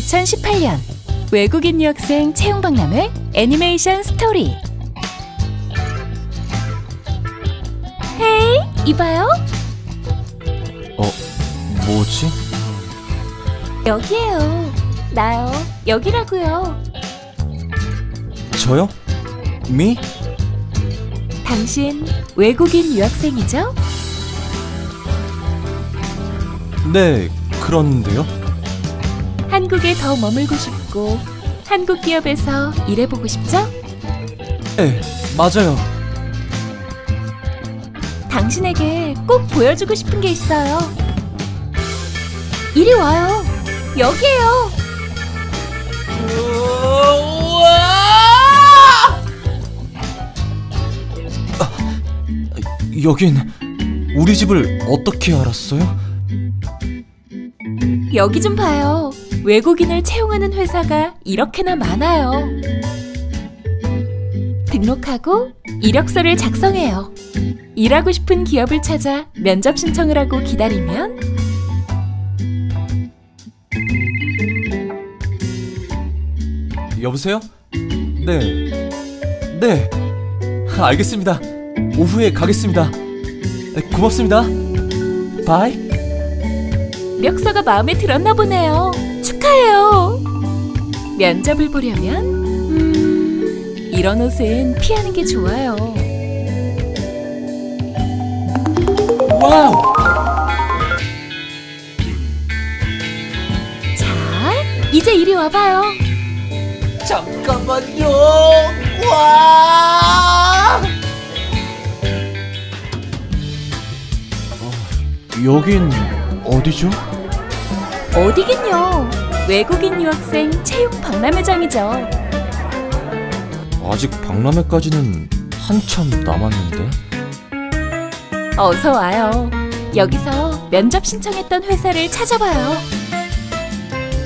2018년 외국인 유학생 채용 박람회 애니메이션 스토리. 헤이, 이봐요. 어, 뭐지? 여기에요. 나요. 여기라고요. 저요? 미? 당신 외국인 유학생이죠? 네, 그런데요. 한국에 더 머물고 싶고 한국 기업에서 일해보고 싶죠? 네, 맞아요. 당신에게 꼭 보여주고 싶은 게 있어요. 이리 와요. 여기에요. 여긴 우리 집을 어떻게 알았어요? 여기 좀 봐요. 외국인을 채용하는 회사가 이렇게나 많아요. 등록하고 이력서를 작성해요. 일하고 싶은 기업을 찾아 면접 신청을 하고 기다리면 여보세요? 네. 네. 알겠습니다. 오후에 가겠습니다. 네, 고맙습니다. bye. 이력서가 마음에 들었나 보네요. 축하해요. 면접을 보려면 음, 이런 옷은 피하는 게 좋아요. wow. 자, 이제 이리 와봐요. 잠깐만요. 와. 어, 여긴 어디죠? 어디긴요. 외국인 유학생 채용 박람회장이죠. 아직 박람회까지는 한참 남았는데. 어서 와요. 여기서 면접 신청했던 회사를 찾아봐요.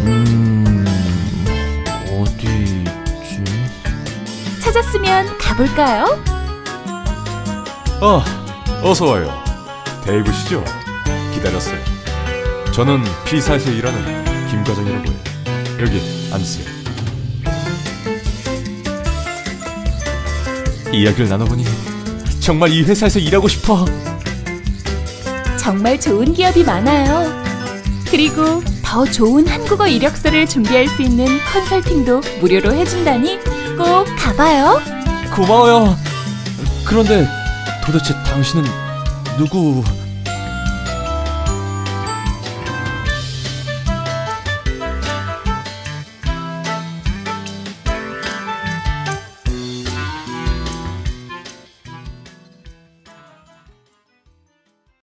음, 어디지? 찾았으면 가볼까요? 아, 어서 와요. 데이브시죠? 기다렸어요. 저는 P사에서 일하는 김과장이라고 해요. 여기 앉으세요. 이야기를 나눠보니 정말 이 회사에서 일하고 싶어. 정말 좋은 기업이 많아요. 그리고 더 좋은 한국어 이력서를 준비할 수 있는 컨설팅도 무료로 해준다니 꼭 가봐요. 고마워요. 그런데 도대체 당신은 누구?